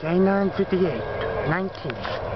J958, 19.